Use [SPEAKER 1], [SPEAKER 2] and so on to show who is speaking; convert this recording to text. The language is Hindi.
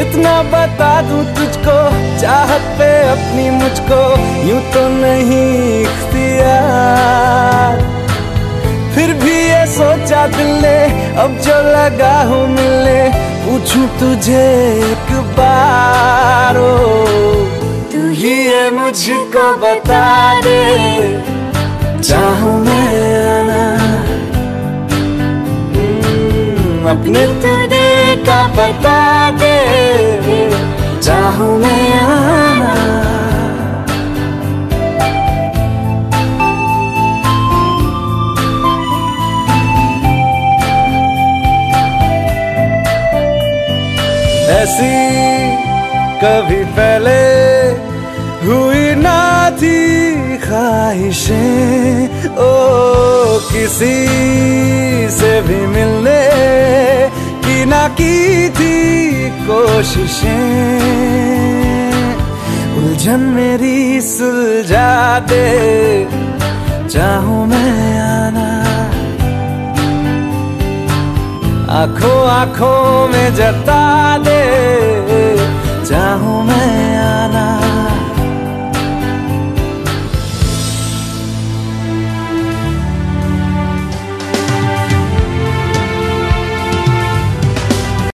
[SPEAKER 1] इतना बता दूँ तुझको चाहत पे अपनी मुझको यूँ तो नहीं इख्तियार फिर भी ये सोचा दिल ने अब जो लगा हूँ मिलने पूछूँ तुझे एक बार ओ। तू ही ये मुझको बता दे चाहूँ मैं आना। हम्म, अपने तुझे का बता दे। ऐसी कभी पहले हुई ना थी ख्वाहिशें। ओ, किसी से भी मिलने की ना की थी कोशिशें। उलझन मेरी सुलझा दे। आँखों आँखों में जता दे।